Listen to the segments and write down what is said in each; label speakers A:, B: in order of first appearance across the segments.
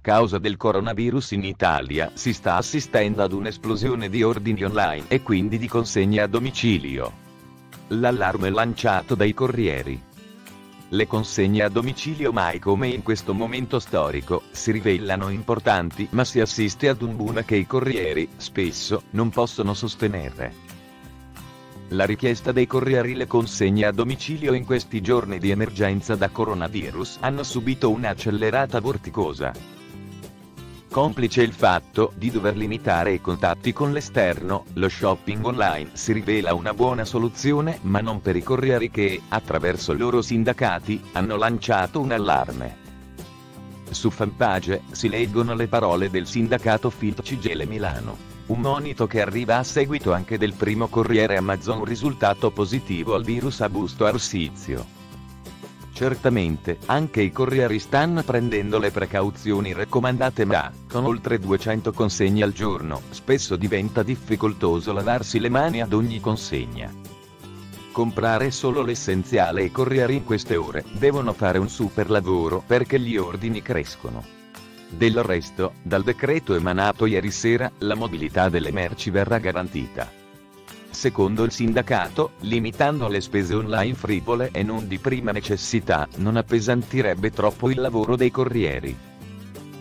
A: causa del coronavirus in Italia si sta assistendo ad un'esplosione di ordini online e quindi di consegne a domicilio. L'allarme lanciato dai corrieri. Le consegne a domicilio mai come in questo momento storico, si rivelano importanti ma si assiste ad un boom che i corrieri, spesso, non possono sostenere. La richiesta dei corrieri le consegne a domicilio in questi giorni di emergenza da coronavirus hanno subito un'accelerata vorticosa. Complice il fatto di dover limitare i contatti con l'esterno, lo shopping online si rivela una buona soluzione ma non per i corrieri che, attraverso i loro sindacati, hanno lanciato un allarme. Su fanpage si leggono le parole del sindacato Fit Cigele Milano. Un monito che arriva a seguito anche del primo corriere Amazon risultato positivo al virus a Busto Arsizio. Certamente, anche i corrieri stanno prendendo le precauzioni raccomandate ma, con oltre 200 consegne al giorno, spesso diventa difficoltoso lavarsi le mani ad ogni consegna. Comprare solo l'essenziale e i corrieri in queste ore devono fare un super lavoro perché gli ordini crescono. Del resto, dal decreto emanato ieri sera, la mobilità delle merci verrà garantita secondo il sindacato, limitando le spese online frivole e non di prima necessità, non appesantirebbe troppo il lavoro dei corrieri.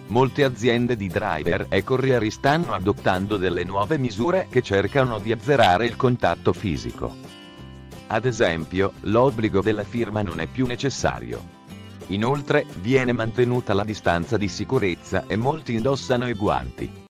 A: Molte aziende di driver e corrieri stanno adottando delle nuove misure che cercano di azzerare il contatto fisico. Ad esempio, l'obbligo della firma non è più necessario. Inoltre, viene mantenuta la distanza di sicurezza e molti indossano i guanti.